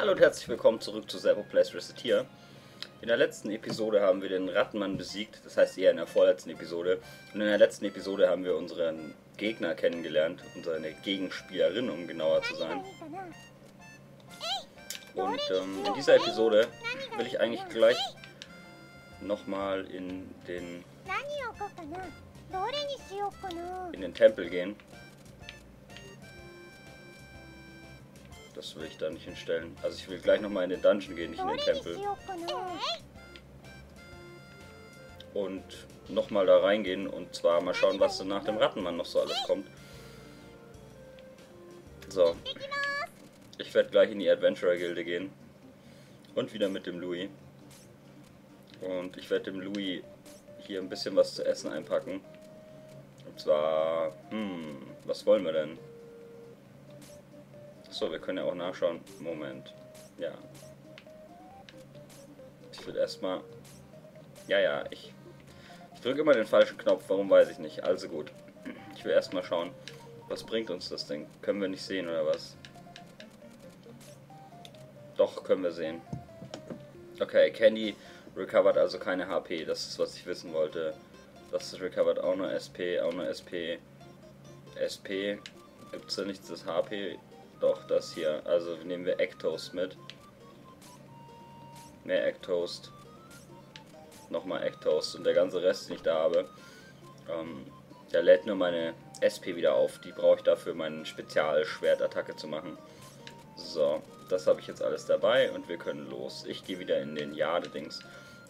Hallo und herzlich willkommen zurück zu Servo Plays Reciteer. In der letzten Episode haben wir den Rattenmann besiegt, das heißt eher in der vorletzten Episode. Und in der letzten Episode haben wir unseren Gegner kennengelernt, unsere Gegenspielerin, um genauer zu sein. Und ähm, in dieser Episode will ich eigentlich gleich nochmal in den in den Tempel gehen. Das will ich da nicht hinstellen. Also ich will gleich nochmal in den Dungeon gehen, nicht in den Tempel. Und nochmal da reingehen und zwar mal schauen, was nach dem Rattenmann noch so alles kommt. So. Ich werde gleich in die Adventurer-Gilde gehen. Und wieder mit dem Louis. Und ich werde dem Louis hier ein bisschen was zu essen einpacken. Und zwar, hm, was wollen wir denn? So, wir können ja auch nachschauen. Moment. Ja. Ich will erstmal. Ja, ja, ich. Ich drücke immer den falschen Knopf, warum weiß ich nicht. Also gut. Ich will erstmal schauen, was bringt uns das denn? Können wir nicht sehen oder was? Doch, können wir sehen. Okay, Candy recovered also keine HP. Das ist, was ich wissen wollte. Das ist recovered auch nur SP, auch nur SP. SP. Gibt es da nichts das HP? Doch, das hier. Also nehmen wir Eggtoast mit. Mehr Eggtoast. Nochmal Eggtoast. Und der ganze Rest, den ich da habe, ähm, der lädt nur meine SP wieder auf. Die brauche ich dafür, meine Spezialschwertattacke zu machen. So, das habe ich jetzt alles dabei und wir können los. Ich gehe wieder in den Jade-Dings.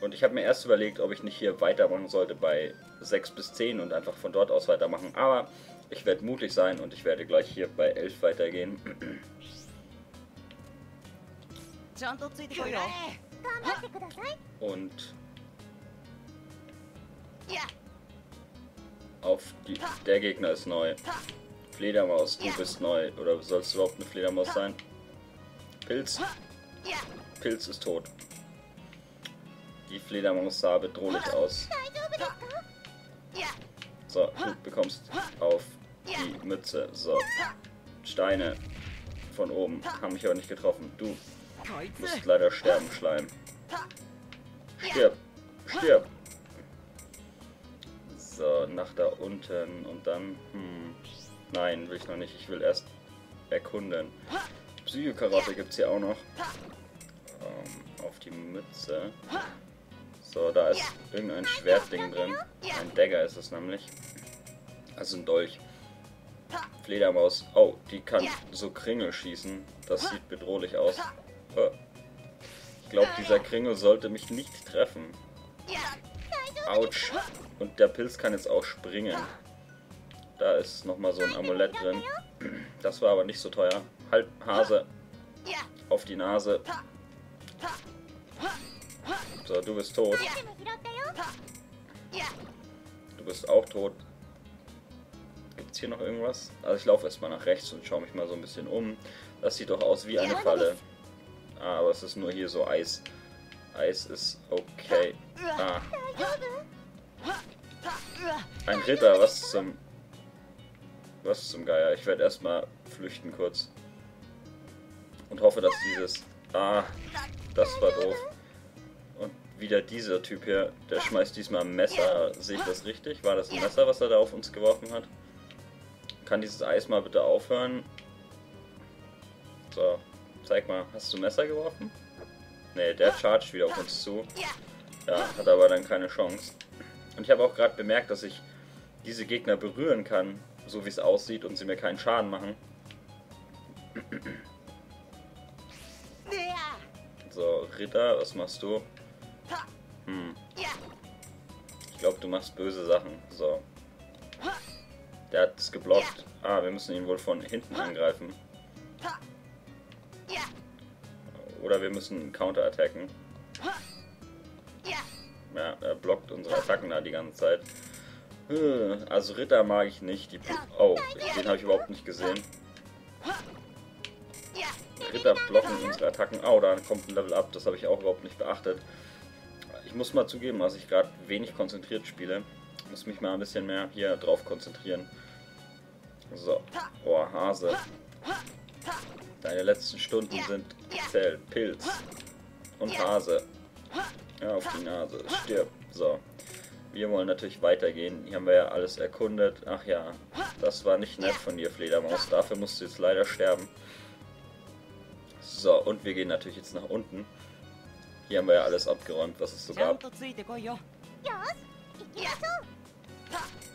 Und ich habe mir erst überlegt, ob ich nicht hier weitermachen sollte bei 6 bis 10 und einfach von dort aus weitermachen. Aber ich werde mutig sein und ich werde gleich hier bei 11 weitergehen. Und auf die, der Gegner ist neu. Fledermaus, du bist neu. Oder sollst du überhaupt eine Fledermaus sein? Pilz. Pilz ist tot. Die Fledermaus sah bedrohlich aus. Mütze. So. Steine von oben haben mich aber nicht getroffen. Du musst leider sterben, Schleim. Stirb. Stirb. So, nach da unten und dann... Hm, nein, will ich noch nicht. Ich will erst erkunden. Psychokarotte gibt es hier auch noch. Ähm, auf die Mütze. So, da ist irgendein Schwertding drin. Ein Dagger ist es nämlich. Also ein Dolch. Fledermaus. Oh, die kann so Kringel schießen. Das sieht bedrohlich aus. Ich glaube, dieser Kringel sollte mich nicht treffen. Autsch. Und der Pilz kann jetzt auch springen. Da ist nochmal so ein Amulett drin. Das war aber nicht so teuer. Halt, Hase. Auf die Nase. So, du bist tot. Du bist auch tot. Gibt es hier noch irgendwas? Also ich laufe erstmal nach rechts und schaue mich mal so ein bisschen um. Das sieht doch aus wie eine Falle. Ah, aber es ist nur hier so Eis. Eis ist okay. Ah. Ein Ritter, was zum... Was zum Geier? Ich werde erstmal flüchten kurz. Und hoffe, dass dieses... Ah, das war doof. Und wieder dieser Typ hier, der schmeißt diesmal ein Messer. Sehe ich das richtig? War das ein Messer, was er da auf uns geworfen hat? Kann dieses Eis mal bitte aufhören? So, zeig mal. Hast du Messer geworfen? Ne, der chargt wieder auf uns zu. Ja, hat aber dann keine Chance. Und ich habe auch gerade bemerkt, dass ich diese Gegner berühren kann, so wie es aussieht, und sie mir keinen Schaden machen. So, Ritter, was machst du? Hm. Ich glaube, du machst böse Sachen. So. Der hat es geblockt. Ah, wir müssen ihn wohl von hinten angreifen. Oder wir müssen Counter-attacken. Ja, er blockt unsere Attacken da die ganze Zeit. Hm, also Ritter mag ich nicht. Die oh, den habe ich überhaupt nicht gesehen. Ritter blocken unsere Attacken. Oh, da kommt ein Level Up. Das habe ich auch überhaupt nicht beachtet. Ich muss mal zugeben, dass ich gerade wenig konzentriert spiele. Ich muss mich mal ein bisschen mehr hier drauf konzentrieren. So. Boah, Hase. Deine letzten Stunden sind gezählt. Pilz. Und Hase. Ja, auf die Nase. Stirb. So. Wir wollen natürlich weitergehen. Hier haben wir ja alles erkundet. Ach ja, das war nicht nett von dir, Fledermaus. Dafür musst du jetzt leider sterben. So, und wir gehen natürlich jetzt nach unten. Hier haben wir ja alles abgeräumt, was es so gab. Ja. Ja.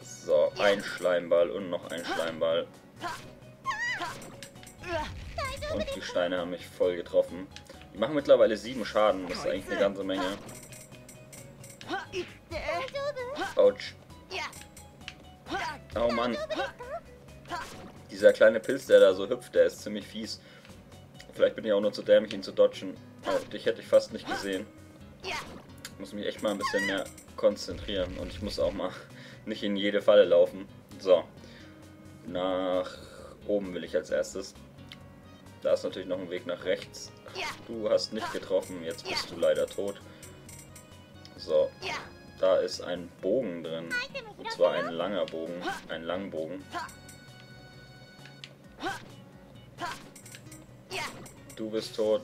So, ein Schleimball und noch ein Schleimball. Und die Steine haben mich voll getroffen. Die machen mittlerweile sieben Schaden. Das ist eigentlich eine ganze Menge. Autsch. Oh Mann. Dieser kleine Pilz, der da so hüpft, der ist ziemlich fies. Vielleicht bin ich auch nur zu dämlich, ihn zu dodgen. Auf dich hätte ich fast nicht gesehen. Ich muss mich echt mal ein bisschen mehr konzentrieren. Und ich muss auch mal nicht in jede Falle laufen. So. Nach oben will ich als erstes. Da ist natürlich noch ein Weg nach rechts. Du hast nicht getroffen, jetzt bist du leider tot. So. Da ist ein Bogen drin. Und zwar ein langer Bogen. Ein Langbogen. Du bist tot.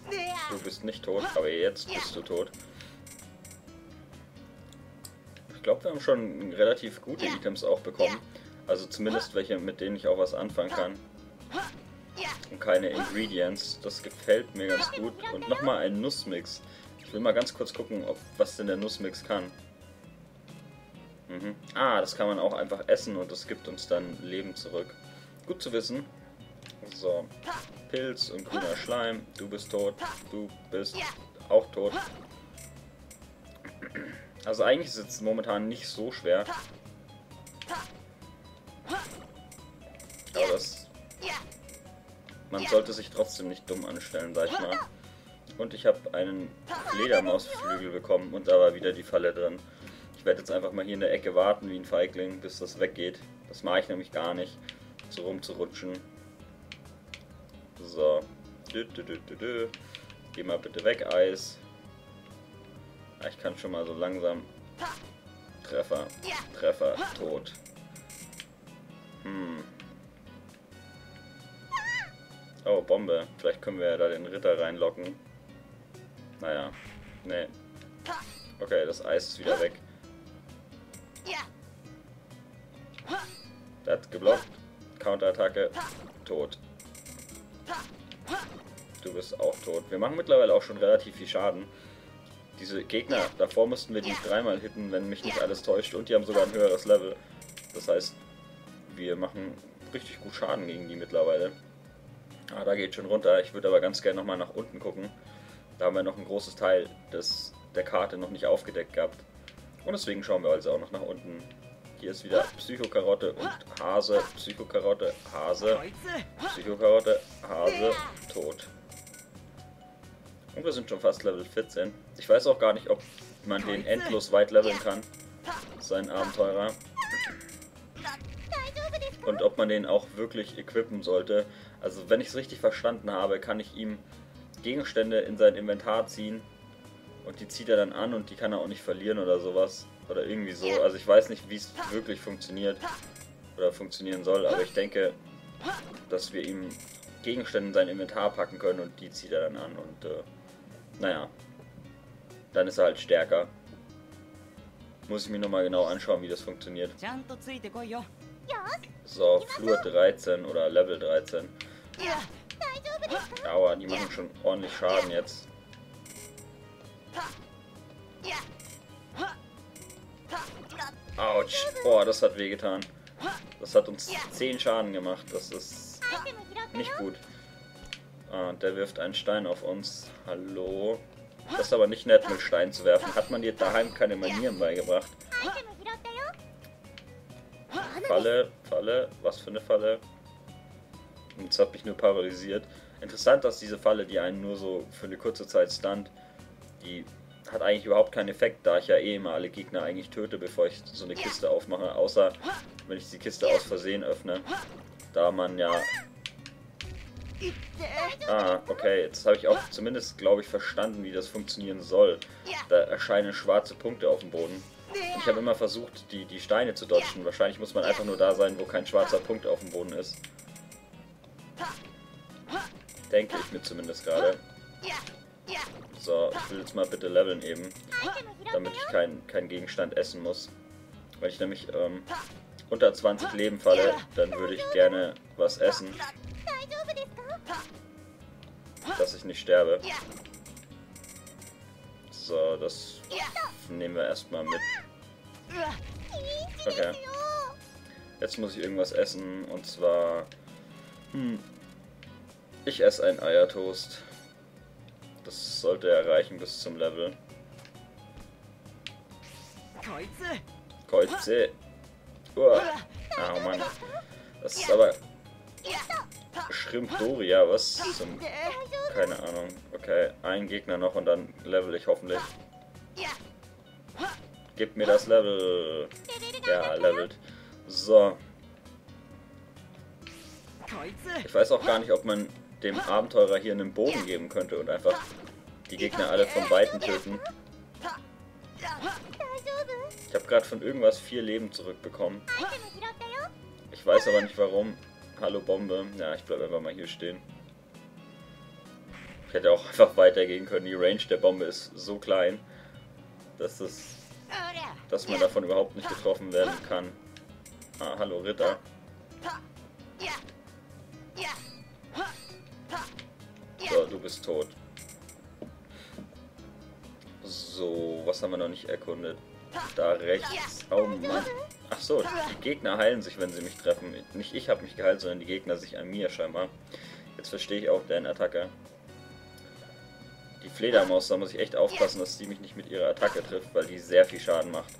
Du bist nicht tot, aber jetzt bist du tot. Glaube, wir haben schon relativ gute Items auch bekommen. Also zumindest welche, mit denen ich auch was anfangen kann. Und keine Ingredients. Das gefällt mir ganz gut. Und nochmal ein Nussmix. Ich will mal ganz kurz gucken, ob, was denn der Nussmix kann. Mhm. Ah, das kann man auch einfach essen und das gibt uns dann Leben zurück. Gut zu wissen. So. Pilz und grüner Schleim. Du bist tot. Du bist auch tot. Also eigentlich ist es momentan nicht so schwer. Aber das... Man sollte sich trotzdem nicht dumm anstellen, sag ich mal. Und ich habe einen Fledermausflügel bekommen und da war wieder die Falle drin. Ich werde jetzt einfach mal hier in der Ecke warten wie ein Feigling, bis das weggeht. Das mache ich nämlich gar nicht, so rumzurutschen. So. Dü, dü, dü, dü, dü. Geh mal bitte weg, Eis. Ich kann schon mal so langsam. Treffer. Treffer. Tot. Hm. Oh, Bombe. Vielleicht können wir ja da den Ritter reinlocken. Naja. Nee. Okay, das Eis ist wieder weg. Der hat geblockt. Counterattacke. Tot. Du bist auch tot. Wir machen mittlerweile auch schon relativ viel Schaden diese Gegner, davor mussten wir die dreimal hitten, wenn mich nicht alles täuscht. Und die haben sogar ein höheres Level. Das heißt, wir machen richtig gut Schaden gegen die mittlerweile. Ah, da geht schon runter. Ich würde aber ganz gerne nochmal nach unten gucken. Da haben wir noch ein großes Teil des, der Karte noch nicht aufgedeckt gehabt. Und deswegen schauen wir also auch noch nach unten. Hier ist wieder Psychokarotte und Hase, Psychokarotte, Hase, Psychokarotte, Hase, tot. Und wir sind schon fast Level 14. Ich weiß auch gar nicht, ob man den endlos weit leveln kann. Sein Abenteurer. Und ob man den auch wirklich equippen sollte. Also wenn ich es richtig verstanden habe, kann ich ihm Gegenstände in sein Inventar ziehen. Und die zieht er dann an und die kann er auch nicht verlieren oder sowas. Oder irgendwie so. Also ich weiß nicht, wie es wirklich funktioniert. Oder funktionieren soll. Aber ich denke, dass wir ihm Gegenstände in sein Inventar packen können und die zieht er dann an und äh, naja. Dann ist er halt stärker. Muss ich mir nochmal genau anschauen, wie das funktioniert. So, Flur 13 oder Level 13. Aua, die machen schon ordentlich Schaden jetzt. Autsch. Boah, das hat wehgetan. Das hat uns 10 Schaden gemacht. Das ist nicht gut. Ah, der wirft einen Stein auf uns. Hallo. Das ist aber nicht nett, mit Stein zu werfen. Hat man dir daheim keine Manieren beigebracht? Falle, Falle, was für eine Falle? Jetzt hat mich nur paralysiert. Interessant, dass diese Falle, die einen nur so für eine kurze Zeit stand, die hat eigentlich überhaupt keinen Effekt, da ich ja eh immer alle Gegner eigentlich töte, bevor ich so eine Kiste aufmache. Außer, wenn ich die Kiste aus Versehen öffne. Da man ja Ah, okay. Jetzt habe ich auch zumindest, glaube ich, verstanden, wie das funktionieren soll. Da erscheinen schwarze Punkte auf dem Boden. Ich habe immer versucht, die, die Steine zu dodgen. Wahrscheinlich muss man einfach nur da sein, wo kein schwarzer Punkt auf dem Boden ist. Denke ich mir zumindest gerade. So, ich will jetzt mal bitte leveln eben, damit ich keinen kein Gegenstand essen muss. Wenn ich nämlich ähm, unter 20 Leben falle, dann würde ich gerne was essen, dass ich nicht sterbe. So, das nehmen wir erstmal mit. Okay. Jetzt muss ich irgendwas essen und zwar... Hm, ich esse einen Eiertoast. Das sollte er erreichen bis zum Level. Kreuze. Uah. Ah, oh Mann. Das ist aber Schrimp Doria, was zum... Keine Ahnung. Okay, ein Gegner noch und dann level ich hoffentlich. Gib mir das Level. Ja, levelt. So. Ich weiß auch gar nicht, ob man dem Abenteurer hier einen Bogen geben könnte und einfach die Gegner alle von Weitem töten. Ich habe gerade von irgendwas vier Leben zurückbekommen. Ich weiß aber nicht warum. Hallo Bombe. Ja, ich bleibe einfach mal hier stehen. Ich hätte auch einfach weitergehen können. Die Range der Bombe ist so klein, dass, das, dass man davon überhaupt nicht getroffen werden kann. Ah, hallo Ritter. So, du bist tot. So, was haben wir noch nicht erkundet? Da rechts. Oh Mann. Ach so, die Gegner heilen sich, wenn sie mich treffen. Nicht ich habe mich geheilt, sondern die Gegner sich an mir scheinbar. Jetzt verstehe ich auch deren Attacke. Die Fledermaus, da muss ich echt aufpassen, dass sie mich nicht mit ihrer Attacke trifft, weil die sehr viel Schaden macht.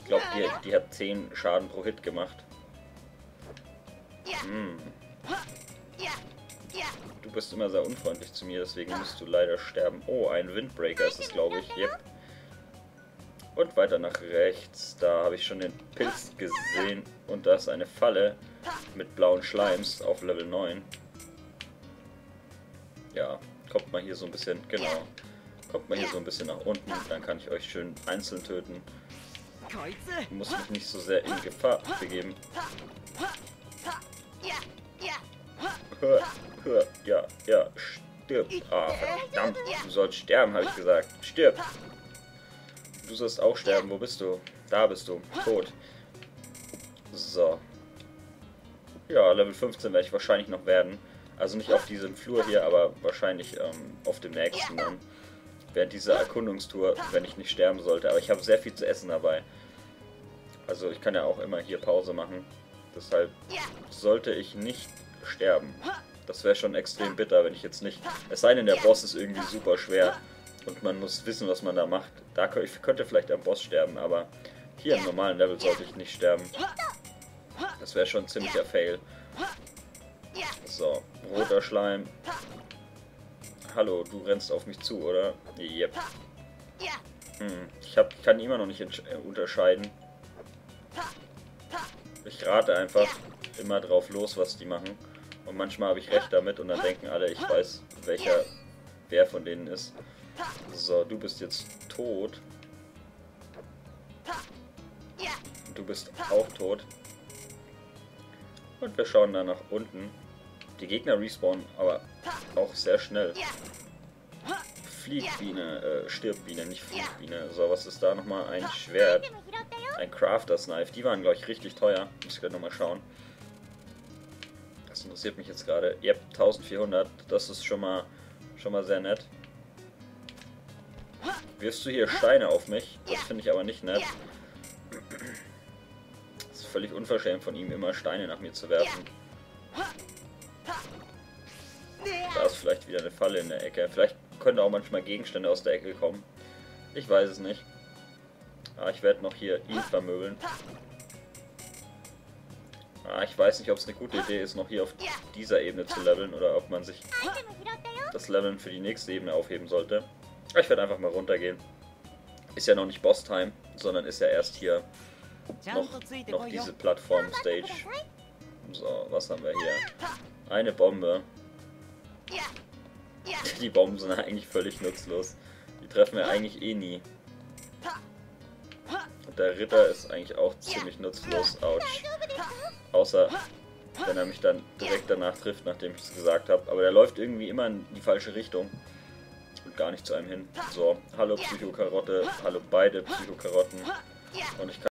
Ich glaube, die, die hat 10 Schaden pro Hit gemacht. Hm. Du bist immer sehr unfreundlich zu mir, deswegen musst du leider sterben. Oh, ein Windbreaker ist es, glaube ich. Yep. Und weiter nach rechts. Da habe ich schon den Pilz gesehen. Und da ist eine Falle mit blauen Schleims auf Level 9. Ja, kommt mal hier so ein bisschen, genau. Kommt mal hier so ein bisschen nach unten, dann kann ich euch schön einzeln töten. Ich muss mich nicht so sehr in Gefahr begeben. Ja, ja, stirb. Ah, verdammt, du sollst sterben, habe ich gesagt. Stirb. Du sollst auch sterben, wo bist du? Da bist du, tot. So. Ja, Level 15 werde ich wahrscheinlich noch werden. Also nicht auf diesem Flur hier, aber wahrscheinlich ähm, auf dem nächsten dann. Während dieser Erkundungstour, wenn ich nicht sterben sollte. Aber ich habe sehr viel zu essen dabei. Also ich kann ja auch immer hier Pause machen. Deshalb sollte ich nicht sterben. Das wäre schon extrem bitter, wenn ich jetzt nicht... Es sei denn, der Boss ist irgendwie super schwer. Und man muss wissen, was man da macht. Da könnte vielleicht am Boss sterben, aber hier im normalen Level sollte ich nicht sterben. Das wäre schon ein ziemlicher Fail. So, roter Schleim. Hallo, du rennst auf mich zu, oder? Yep. Hm. Ich hab, kann immer noch nicht äh, unterscheiden. Ich rate einfach immer drauf los, was die machen. Und manchmal habe ich recht damit und dann denken alle, ich weiß, welcher wer von denen ist. So, du bist jetzt tot. Du bist auch tot. Und wir schauen dann nach unten. Die Gegner respawnen aber auch sehr schnell. Fliegbiene, äh, Stirbbiene, nicht Fliegbiene. So, was ist da nochmal? Ein Schwert. Ein Crafter's Knife. Die waren, glaube ich, richtig teuer. Muss ich gleich nochmal schauen. Das interessiert mich jetzt gerade. Yep, 1400. Das ist schon mal, schon mal sehr nett. Wirfst du hier Steine auf mich? Das finde ich aber nicht nett. Das ist völlig unverschämt von ihm, immer Steine nach mir zu werfen. Da ist vielleicht wieder eine Falle in der Ecke. Vielleicht können auch manchmal Gegenstände aus der Ecke kommen. Ich weiß es nicht. Ah, ich werde noch hier ihn vermöbeln. Ah, ich weiß nicht, ob es eine gute Idee ist, noch hier auf dieser Ebene zu leveln oder ob man sich das Leveln für die nächste Ebene aufheben sollte. Ich werde einfach mal runtergehen. Ist ja noch nicht Boss-Time, sondern ist ja erst hier noch, noch diese Plattform-Stage. So, was haben wir hier? Eine Bombe. Die Bomben sind eigentlich völlig nutzlos. Die treffen wir eigentlich eh nie. Und der Ritter ist eigentlich auch ziemlich nutzlos. Autsch. Außer, wenn er mich dann direkt danach trifft, nachdem ich es gesagt habe. Aber der läuft irgendwie immer in die falsche Richtung gar nicht zu einem hin. So, hallo Psychokarotte, hallo beide Psychokarotten. Und ich kann